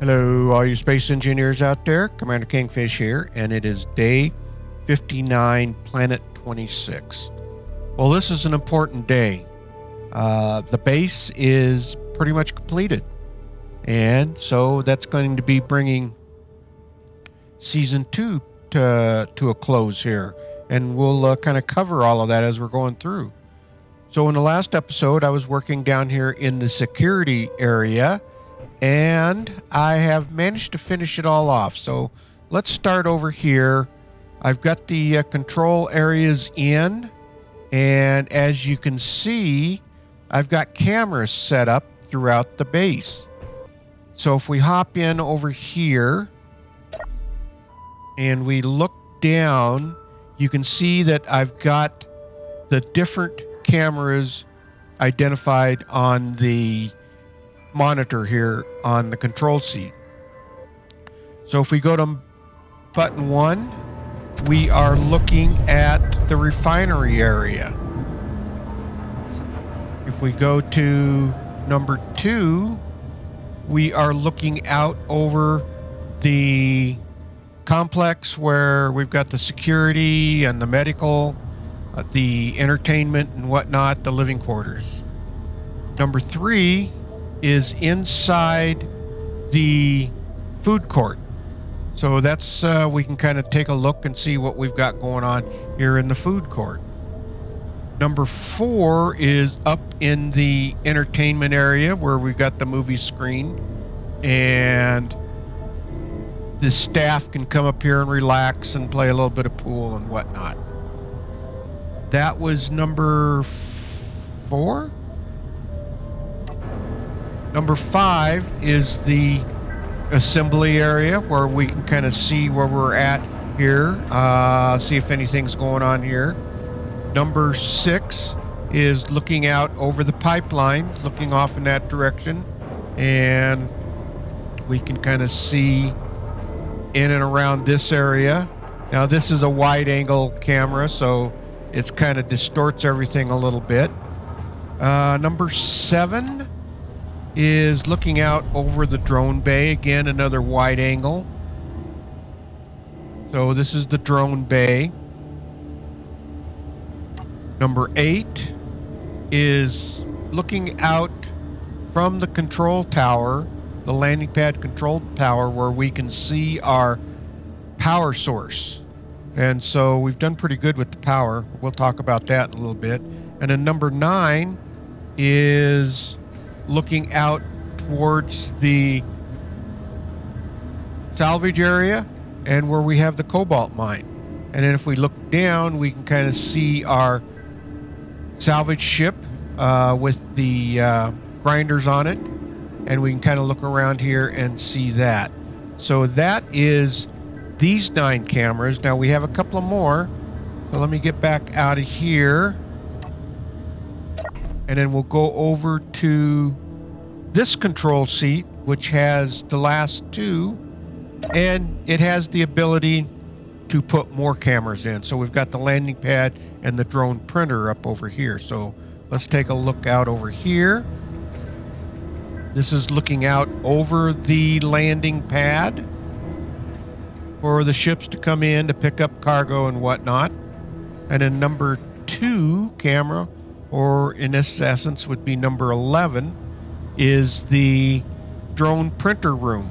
Hello, all you space engineers out there. Commander Kingfish here, and it is day 59, Planet 26. Well, this is an important day. Uh, the base is pretty much completed, and so that's going to be bringing season two to, to a close here, and we'll uh, kind of cover all of that as we're going through. So, in the last episode, I was working down here in the security area and I have managed to finish it all off. So let's start over here. I've got the uh, control areas in, and as you can see, I've got cameras set up throughout the base. So if we hop in over here and we look down, you can see that I've got the different cameras identified on the monitor here on the control seat. So if we go to button one, we are looking at the refinery area. If we go to number two, we are looking out over the complex where we've got the security and the medical, uh, the entertainment and whatnot, the living quarters. Number three is inside the food court. So that's uh, we can kind of take a look and see what we've got going on here in the food court. Number four is up in the entertainment area where we've got the movie screen, and the staff can come up here and relax and play a little bit of pool and whatnot. That was number four. Number five is the assembly area where we can kind of see where we're at here, uh, see if anything's going on here. Number six is looking out over the pipeline, looking off in that direction, and we can kind of see in and around this area. Now, this is a wide angle camera, so it's kind of distorts everything a little bit. Uh, number seven is looking out over the drone bay. Again, another wide angle. So this is the drone bay. Number eight is looking out from the control tower, the landing pad control tower, where we can see our power source. And so we've done pretty good with the power. We'll talk about that in a little bit. And then number nine is looking out towards the salvage area and where we have the cobalt mine. And then if we look down, we can kind of see our salvage ship uh, with the uh, grinders on it. And we can kind of look around here and see that. So that is these nine cameras. Now we have a couple of more. So let me get back out of here and then we'll go over to this control seat, which has the last two, and it has the ability to put more cameras in. So we've got the landing pad and the drone printer up over here. So let's take a look out over here. This is looking out over the landing pad for the ships to come in to pick up cargo and whatnot. And then number two camera or in this essence would be number 11, is the drone printer room.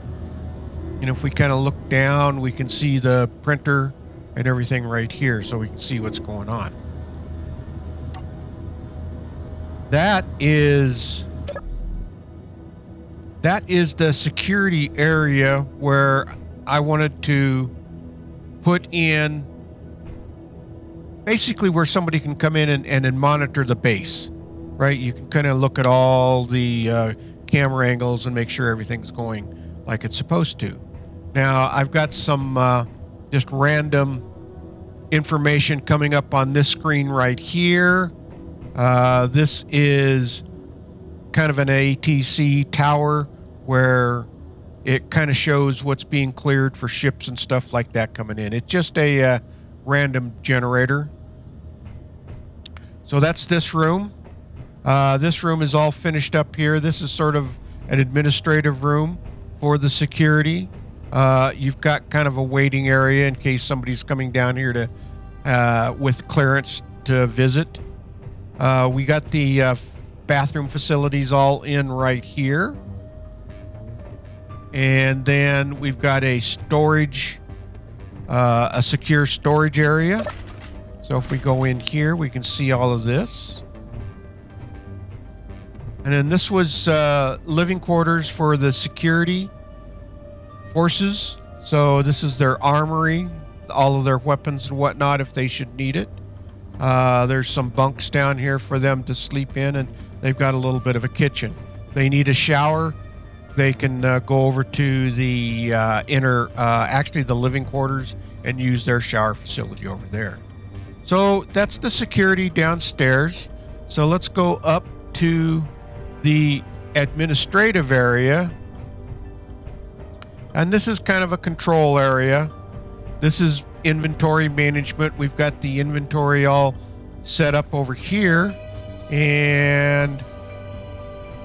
And if we kind of look down, we can see the printer and everything right here, so we can see what's going on. That is that is the security area where I wanted to put in basically where somebody can come in and, and, and monitor the base, right? You can kind of look at all the uh, camera angles and make sure everything's going like it's supposed to. Now, I've got some uh, just random information coming up on this screen right here. Uh, this is kind of an ATC tower where it kind of shows what's being cleared for ships and stuff like that coming in. It's just a uh, random generator. So that's this room. Uh, this room is all finished up here. This is sort of an administrative room. for the security. Uh, you've got kind of a waiting area in case somebody's coming down here to uh, with clearance to visit. Uh, we got the uh, bathroom facilities all in right here. And then we've got a storage, uh, a secure storage area. So if we go in here, we can see all of this. And then this was uh, living quarters for the security forces. So this is their armory, all of their weapons and whatnot if they should need it. Uh, there's some bunks down here for them to sleep in, and they've got a little bit of a kitchen. They need a shower. They can uh, go over to the uh, inner, uh, actually the living quarters, and use their shower facility over there. So that's the security downstairs. So let's go up to the administrative area. And this is kind of a control area. This is inventory management. We've got the inventory all set up over here. And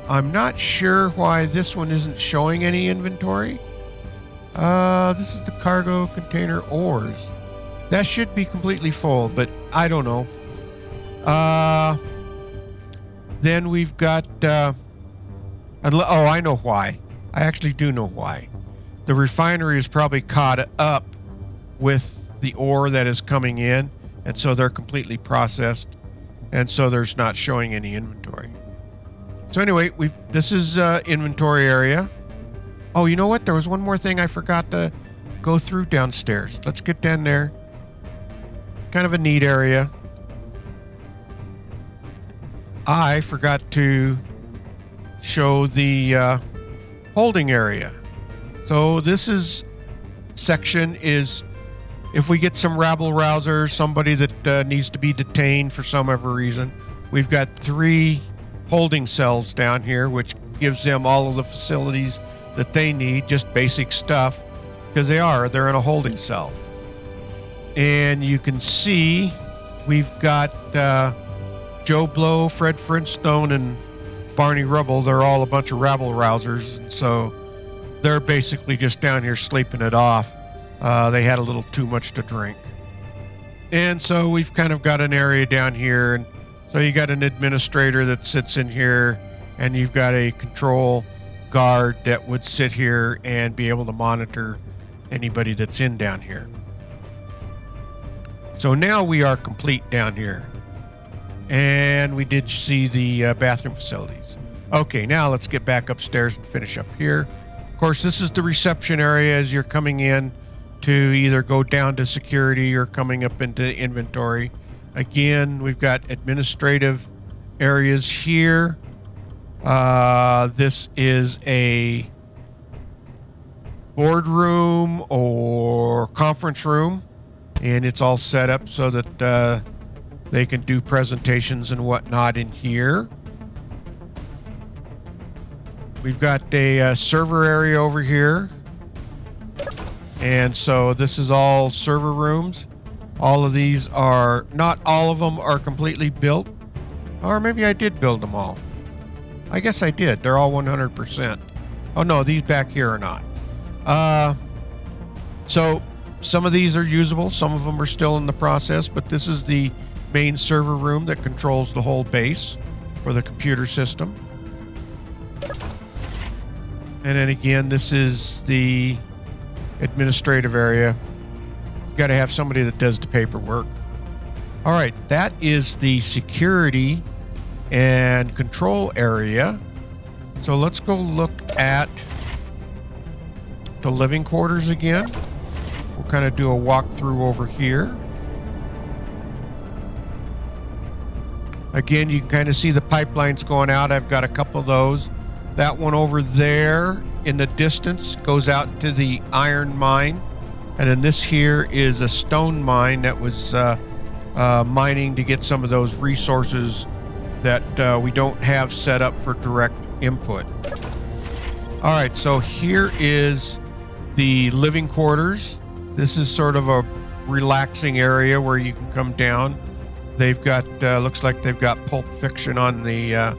I'm not sure why this one isn't showing any inventory. Uh, this is the cargo container ores. That should be completely full, but I don't know. Uh, then we've got. Uh, oh, I know why. I actually do know why. The refinery is probably caught up with the ore that is coming in, and so they're completely processed, and so there's not showing any inventory. So anyway, we this is uh, inventory area. Oh, you know what? There was one more thing I forgot to go through downstairs. Let's get down there. Kind of a neat area. I forgot to show the uh, holding area. So this is section is if we get some rabble rousers, somebody that uh, needs to be detained for some ever reason, we've got three holding cells down here, which gives them all of the facilities that they need, just basic stuff, because they are, they're in a holding cell. And you can see we've got uh, Joe Blow, Fred Flintstone, and Barney Rubble. They're all a bunch of rabble rousers, and so they're basically just down here sleeping it off. Uh, they had a little too much to drink. And so we've kind of got an area down here. And so you got an administrator that sits in here, and you've got a control guard that would sit here and be able to monitor anybody that's in down here. So now we are complete down here. And we did see the uh, bathroom facilities. Okay, now let's get back upstairs and finish up here. Of course, this is the reception area as you're coming in to either go down to security or coming up into inventory. Again, we've got administrative areas here. Uh, this is a boardroom or conference room, and it's all set up so that uh, they can do presentations and whatnot in here. We've got a, uh, server area over here and so this is all server rooms. All of these are, not all of them are completely built. Or maybe I did build them all. I guess I did. They're all 100%. Oh no, these back here are not. Uh, so some of these are usable. Some of them are still in the process, but this is the main server room that controls the whole base for the computer system. And then again, this is the administrative area. You've got to have somebody that does the paperwork. All right, that is the security and control area. So let's go look at the living quarters again. Kind of do a walkthrough over here. Again, you can kind of see the pipelines going out. I've got a couple of those. That one over there in the distance goes out to the iron mine. And then this here is a stone mine that was uh, uh, mining to get some of those resources that uh, we don't have set up for direct input. All right, so here is the living quarters. This is sort of a relaxing area where you can come down. They've got, uh, looks like they've got Pulp Fiction on the uh,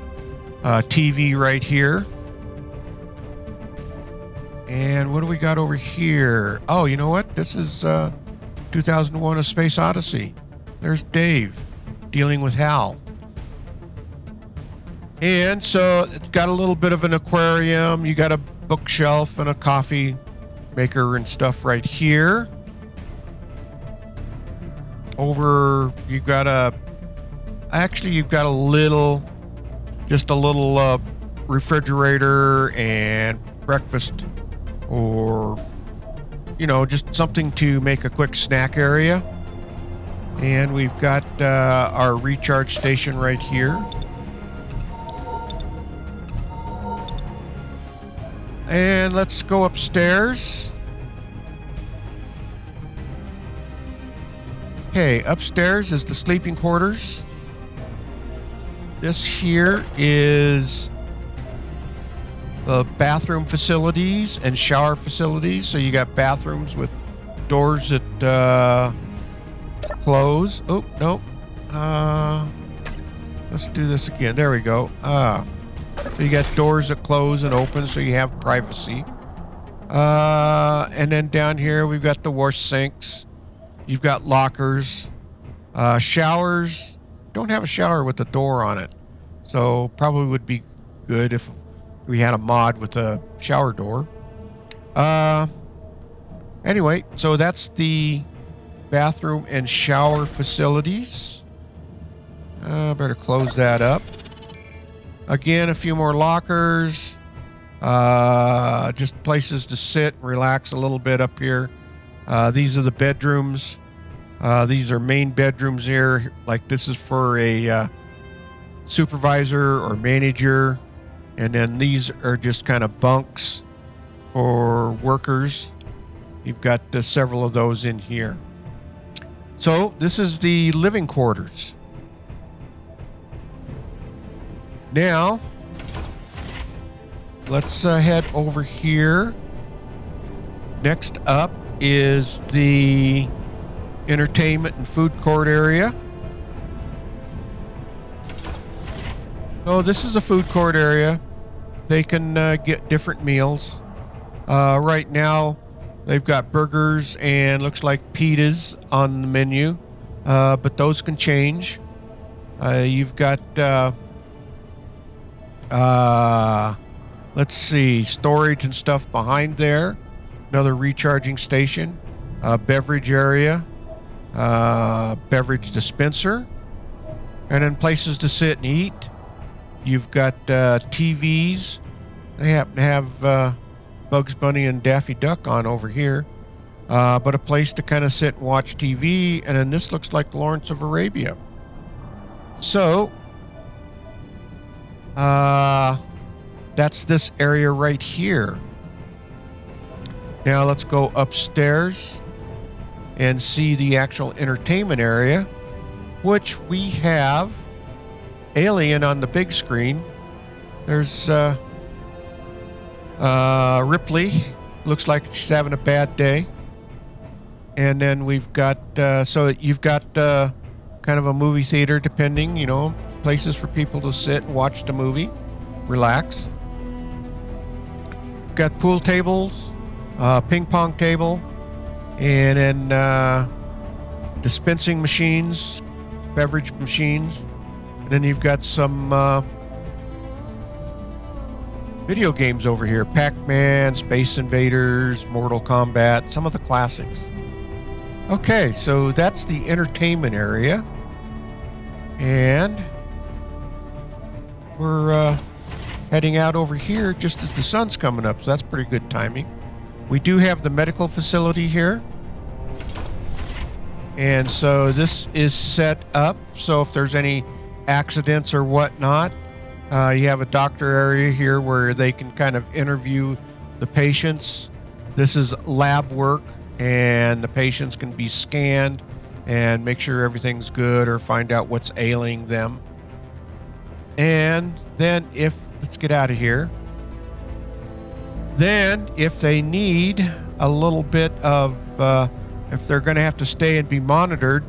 uh, TV right here. And what do we got over here? Oh, you know what? This is uh, 2001: A Space Odyssey. There's Dave dealing with Hal. And so it's got a little bit of an aquarium. You got a bookshelf and a coffee maker and stuff right here. Over, you've got a, actually, you've got a little, just a little uh, refrigerator and breakfast or, you know, just something to make a quick snack area. And we've got uh, our recharge station right here. And let's go upstairs. Okay, upstairs is the sleeping quarters. This here is the bathroom facilities and shower facilities. So you got bathrooms with doors that uh, close. Oh, nope. Uh, let's do this again. There we go. Ah. So you got doors that close and open so you have privacy. Uh, and then down here we've got the wash sinks. You've got lockers. Uh, showers. Don't have a shower with a door on it. So probably would be good if we had a mod with a shower door. Uh, anyway, so that's the bathroom and shower facilities. Uh, better close that up. Again, a few more lockers. Uh, just places to sit and relax a little bit up here. Uh, these are the bedrooms. Uh, these are main bedrooms here. Like this is for a uh, supervisor or manager. And then these are just kind of bunks for workers. You've got uh, several of those in here. So this is the living quarters. Now, let's uh, head over here. Next up is the entertainment and food court area. So this is a food court area. They can uh, get different meals. Uh, right now, they've got burgers and looks like pitas on the menu, uh, but those can change. Uh, you've got uh, uh, let's see, storage and stuff behind there. Another recharging station. Uh, beverage area. Uh, beverage dispenser. And then places to sit and eat. You've got uh, TVs. They happen to have uh, Bugs Bunny and Daffy Duck on over here. Uh, but a place to kind of sit and watch TV. And then this looks like Lawrence of Arabia. So, uh, that's this area right here. Now let's go upstairs and see the actual entertainment area, which we have Alien on the big screen. There's uh, uh, Ripley. Looks like she's having a bad day. And then we've got, uh, so you've got uh, kind of a movie theater, depending, you know, places for people to sit watch the movie, relax. Got pool tables, uh, ping pong table, and then uh, dispensing machines, beverage machines. And then you've got some uh, video games over here Pac Man, Space Invaders, Mortal Kombat, some of the classics. Okay, so that's the entertainment area. And we're uh, heading out over here just as the sun's coming up, so that's pretty good timing. We do have the medical facility here. And so this is set up so if there's any accidents or whatnot, uh, you have a doctor area here where they can kind of interview the patients. This is lab work, and the patients can be scanned and make sure everything's good or find out what's ailing them. And then if, let's get out of here. Then if they need a little bit of, uh, if they're going to have to stay and be monitored,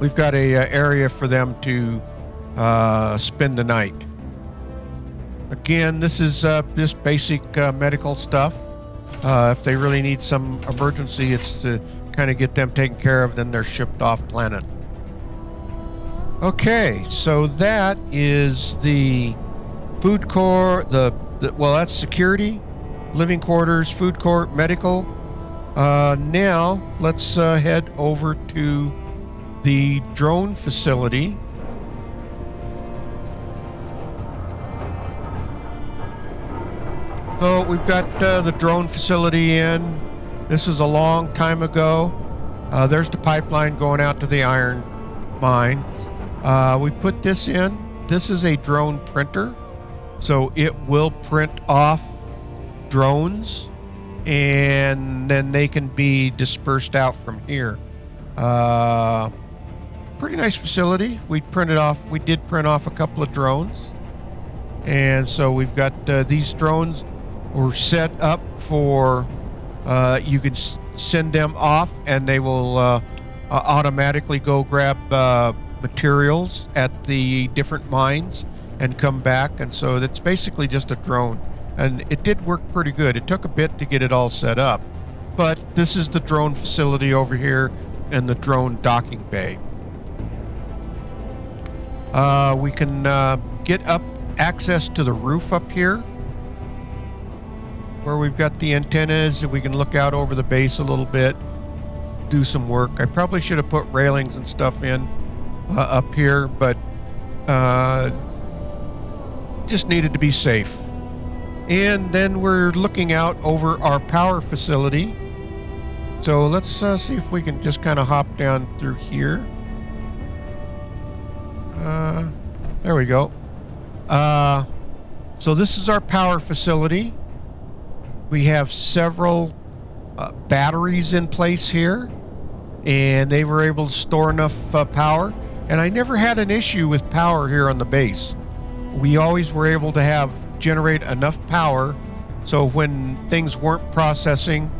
we've got a, a area for them to uh, spend the night. again, this is uh, just basic uh, medical stuff. Uh, if they really need some emergency, it's to kind of get them taken care of, then they're shipped off planet. Okay, so that is the food court, the, the well, that's security, living quarters, food court, medical. Uh, now let's uh, head over to the drone facility. So we've got uh, the drone facility in. This is a long time ago. Uh, there's the pipeline going out to the iron mine. Uh, we put this in. This is a drone printer, so it will print off drones, and then they can be dispersed out from here. Uh, pretty nice facility. We printed off. We did print off a couple of drones, and so we've got uh, these drones were set up for. Uh, you can send them off, and they will uh, automatically go grab uh, materials at the different mines and come back. And so it's basically just a drone. And it did work pretty good. It took a bit to get it all set up. But this is the drone facility over here and the drone docking bay. Uh, we can uh, get up access to the roof up here where we've got the antennas and we can look out over the base a little bit do some work i probably should have put railings and stuff in uh, up here, but uh, just needed to be safe. And then we're looking out over our power facility. So let's uh, see if we can just kind of hop down through here. Uh, there we go. Uh, so this is our power facility. We have several uh, batteries in place here, and they were able to store enough uh, power and I never had an issue with power here on the base. We always were able to have generate enough power so when things weren't processing,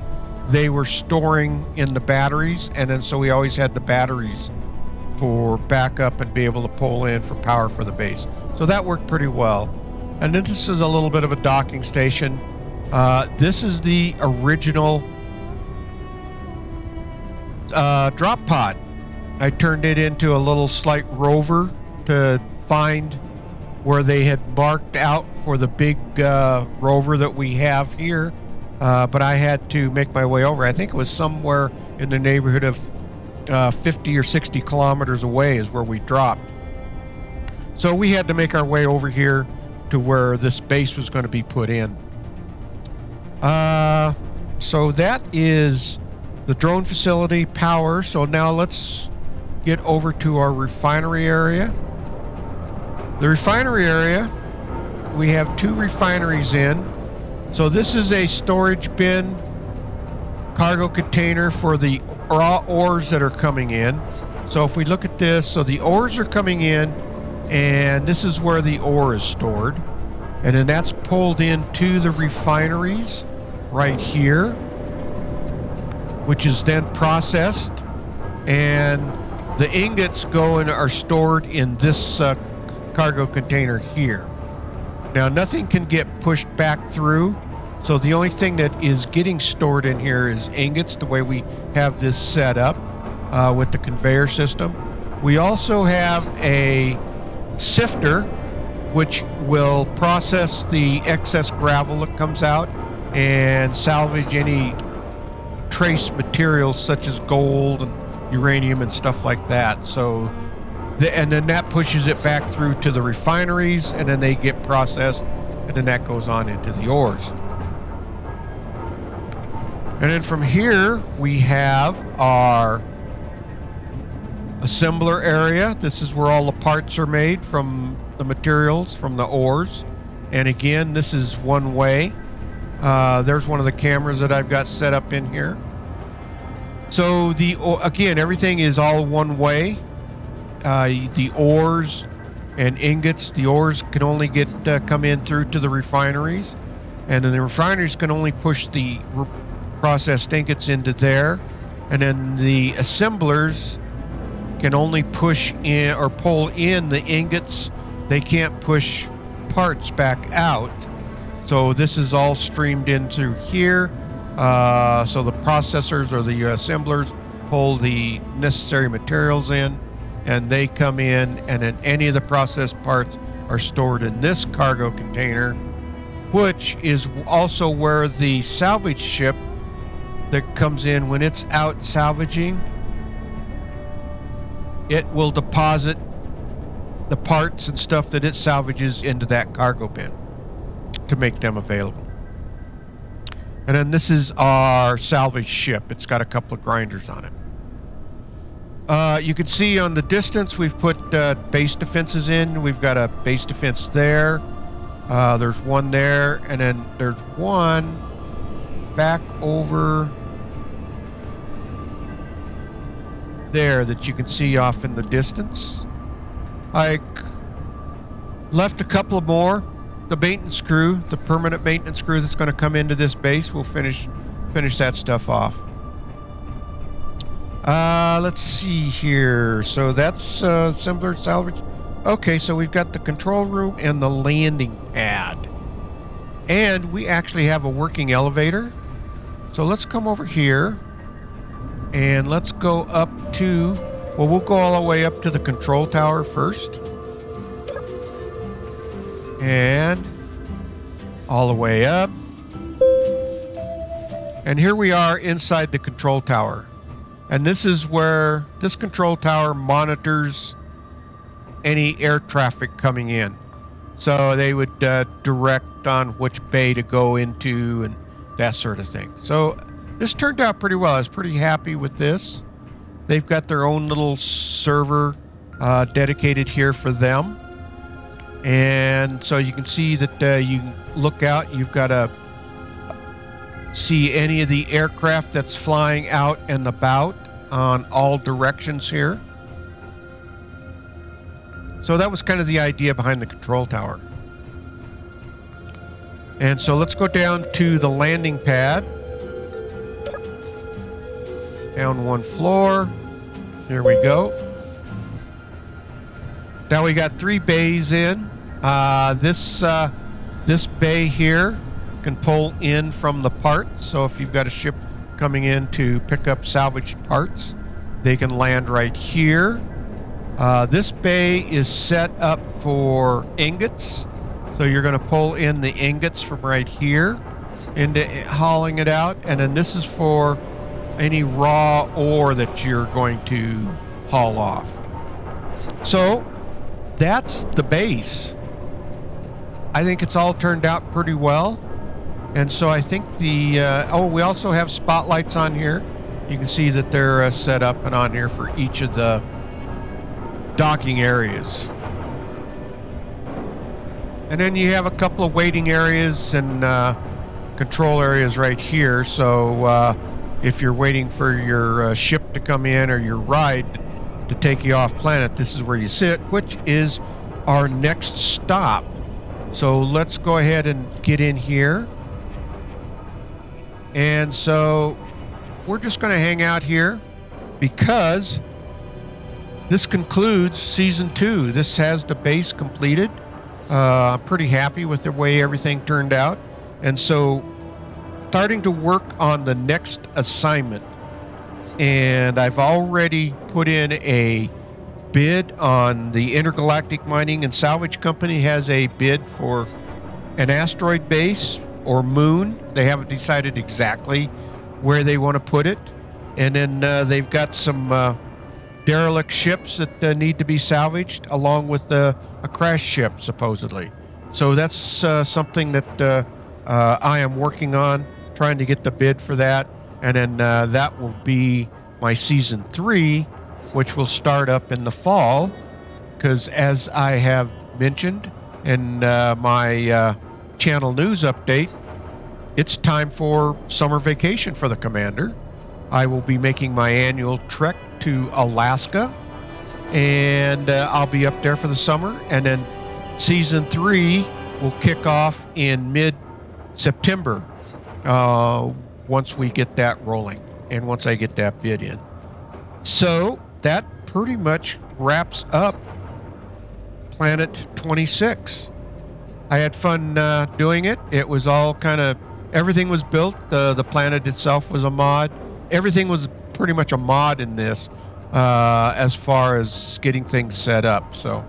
they were storing in the batteries, and then so we always had the batteries for backup and be able to pull in for power for the base. So that worked pretty well. And then this is a little bit of a docking station. Uh, this is the original uh, drop pod I turned it into a little slight rover to find where they had marked out for the big uh, rover that we have here. Uh, but I had to make my way over. I think it was somewhere in the neighborhood of uh, 50 or 60 kilometers away is where we dropped. So we had to make our way over here to where this base was going to be put in. Uh, so that is the drone facility power. So now let's get over to our refinery area. The refinery area, we have two refineries in. So this is a storage bin cargo container for the raw ores that are coming in. So if we look at this, so the ores are coming in and this is where the ore is stored. And then that's pulled into the refineries right here, which is then processed and the ingots go and are stored in this uh, cargo container here. Now, nothing can get pushed back through, so the only thing that is getting stored in here is ingots, the way we have this set up uh, with the conveyor system. We also have a sifter, which will process the excess gravel that comes out and salvage any trace materials such as gold and uranium and stuff like that. So, the, and then that pushes it back through to the refineries, and then they get processed, and then that goes on into the ores. And then from here, we have our assembler area. This is where all the parts are made from the materials, from the ores. And again, this is one way. Uh, there's one of the cameras that I've got set up in here. So the again, everything is all one way. Uh, the ores and ingots, the ores can only get uh, come in through to the refineries, and then the refineries can only push the processed ingots into there, and then the assemblers can only push in or pull in the ingots. They can't push parts back out. So this is all streamed into here. Uh, so the processors or the assemblers pull the necessary materials in and they come in and then any of the processed parts are stored in this cargo container which is also where the salvage ship that comes in when it's out salvaging it will deposit the parts and stuff that it salvages into that cargo bin to make them available. And then this is our salvage ship. It's got a couple of grinders on it uh, you can see on the distance we've put uh, base defenses in. We've got a base defense there. Uh, there's one there, and then there's one back over there that you can see off in the distance. I left a couple of more. The maintenance crew, the permanent maintenance crew that's going to come into this base, will finish finish that stuff off. Uh, let's see here. So that's uh, similar salvage. Okay, so we've got the control room and the landing pad. And we actually have a working elevator. So let's come over here. And let's go up to... Well, we'll go all the way up to the control tower first. And all the way up. And here we are inside the control tower. And this is where this control tower monitors any air traffic coming in. So they would uh, direct on which bay to go into and that sort of thing. So this turned out pretty well. I was pretty happy with this. They've got their own little server uh, dedicated here for them. And so you can see that uh, you look out, you've got a see any of the aircraft that's flying out and about on all directions here. So that was kind of the idea behind the control tower. And so let's go down to the landing pad. Down one floor. There we go. Now we got three bays in. Uh, this uh, this bay here can pull in from the parts. So if you've got a ship coming in to pick up salvaged parts, they can land right here. Uh, this bay is set up for ingots. So you're going to pull in the ingots from right here into hauling it out. And then this is for any raw ore that you're going to haul off. So that's the base. I think it's all turned out pretty well. And so I think the, uh, oh, we also have spotlights on here. You can see that they're uh, set up and on here for each of the docking areas. And then you have a couple of waiting areas and uh, control areas right here. So uh, if you're waiting for your uh, ship to come in or your ride to take you off planet, this is where you sit, which is our next stop. So let's go ahead and get in here. And so we're just going to hang out here because this concludes season two. This has the base completed. Uh, I'm pretty happy with the way everything turned out. And so starting to work on the next assignment. And I've already put in a bid on the Intergalactic Mining and Salvage Company has a bid for an asteroid base or moon. They haven't decided exactly where they want to put it. And then uh, they've got some uh, derelict ships that uh, need to be salvaged, along with a crash ship, supposedly. So that's uh, something that uh, uh, I am working on, trying to get the bid for that. And then that will be my season three, which will start up in the fall. Because as I have mentioned in my channel news update, it's time for summer vacation for the commander. I will be making my annual trek to Alaska, and uh, I'll be up there for the summer. And then season three will kick off in mid September uh, once we get that rolling and once I get that bid in. So that pretty much wraps up Planet 26. I had fun uh, doing it. It was all kind of everything was built. The the planet itself was a mod. Everything was pretty much a mod in this, uh, as far as getting things set up. So,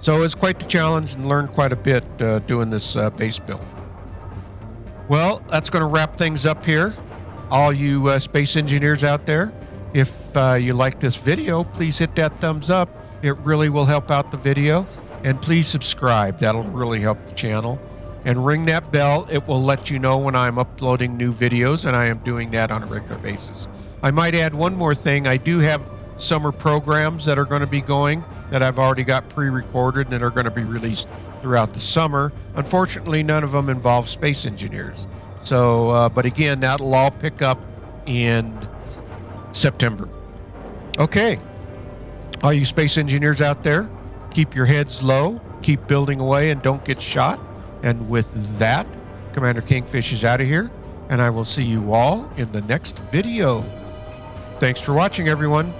so it was quite the challenge and learned quite a bit uh, doing this uh, base build. Well, that's going to wrap things up here. All you uh, space engineers out there, if you like this video, please hit that thumbs up. It really will help out the video. And please subscribe. That'll really help the channel. And ring that bell. It will let you know when I'm uploading new videos, and I am doing that on a regular basis. I might add one more thing. I do have summer programs that are going to be going that I've already got pre-recorded and are going to be released throughout the summer. Unfortunately, none of them involve space engineers. So, uh, but again, that'll all pick up in September. Okay, all you space engineers out there, keep your heads low, keep building away, and don't get shot. And with that, Commander Kingfish is out of here, and I will see you all in the next video. Thanks for watching, everyone.